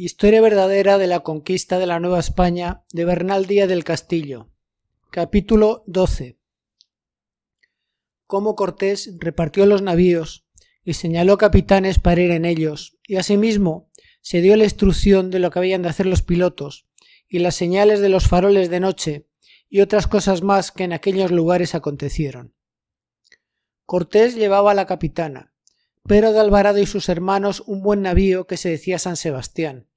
Historia verdadera de la conquista de la Nueva España de Bernal Díaz del Castillo. Capítulo 12. Cómo Cortés repartió los navíos y señaló capitanes para ir en ellos, y asimismo se dio la instrucción de lo que habían de hacer los pilotos, y las señales de los faroles de noche, y otras cosas más que en aquellos lugares acontecieron. Cortés llevaba a la capitana, Pedro de Alvarado y sus hermanos un buen navío que se decía San Sebastián,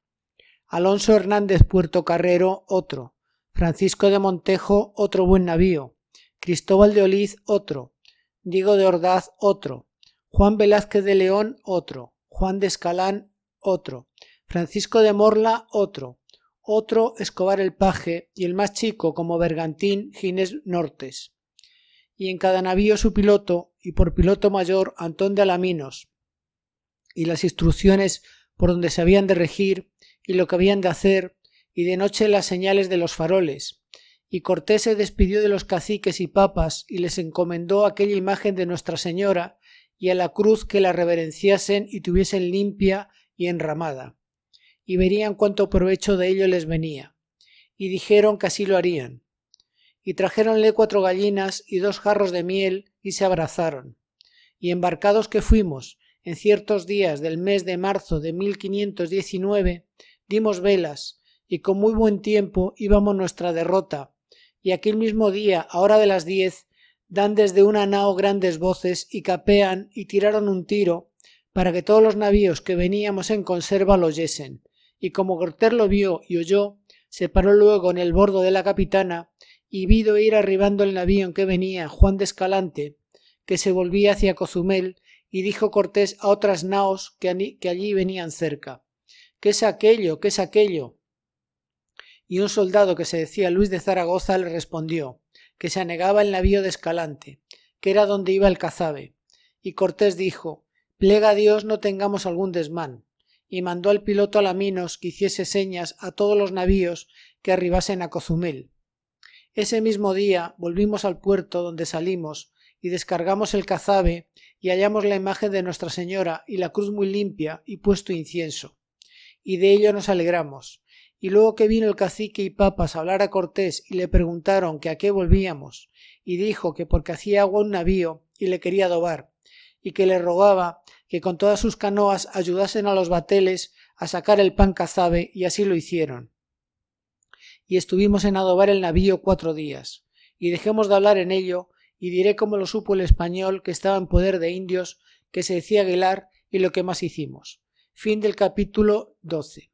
Alonso Hernández Puerto Carrero otro, Francisco de Montejo otro buen navío, Cristóbal de Oliz otro, Diego de Ordaz otro, Juan Velázquez de León otro, Juan de Escalán otro, Francisco de Morla otro, otro Escobar el Paje y el más chico como Bergantín Ginés Nortes. Y en cada navío su piloto, y por piloto mayor Antón de Alaminos, y las instrucciones por donde se habían de regir, y lo que habían de hacer, y de noche las señales de los faroles. Y Cortés se despidió de los caciques y papas, y les encomendó aquella imagen de Nuestra Señora, y a la cruz que la reverenciasen y tuviesen limpia y enramada, y verían cuánto provecho de ello les venía. Y dijeron que así lo harían y trajéronle cuatro gallinas y dos jarros de miel y se abrazaron. Y embarcados que fuimos, en ciertos días del mes de marzo de 1519, dimos velas, y con muy buen tiempo íbamos nuestra derrota, y aquel mismo día, a hora de las diez, dan desde una nao grandes voces y capean y tiraron un tiro, para que todos los navíos que veníamos en conserva lo oyesen, y como Cortés lo vio y oyó, se paró luego en el bordo de la capitana y vido ir arribando el navío en que venía Juan de Escalante, que se volvía hacia Cozumel, y dijo Cortés a otras naos que, que allí venían cerca ¿Qué es aquello? ¿Qué es aquello? Y un soldado que se decía Luis de Zaragoza le respondió que se anegaba el navío de Escalante, que era donde iba el cazabe. Y Cortés dijo Plega a Dios no tengamos algún desmán, y mandó al piloto Alaminos que hiciese señas a todos los navíos que arribasen a Cozumel ese mismo día volvimos al puerto donde salimos y descargamos el cazabe y hallamos la imagen de Nuestra Señora y la cruz muy limpia y puesto incienso. Y de ello nos alegramos. Y luego que vino el cacique y papas a hablar a Cortés y le preguntaron que a qué volvíamos, y dijo que porque hacía agua un navío y le quería adobar, y que le rogaba que con todas sus canoas ayudasen a los bateles a sacar el pan cazabe, y así lo hicieron y estuvimos en adobar el navío cuatro días. Y dejemos de hablar en ello, y diré cómo lo supo el español que estaba en poder de indios, que se decía Aguilar, y lo que más hicimos. Fin del capítulo 12.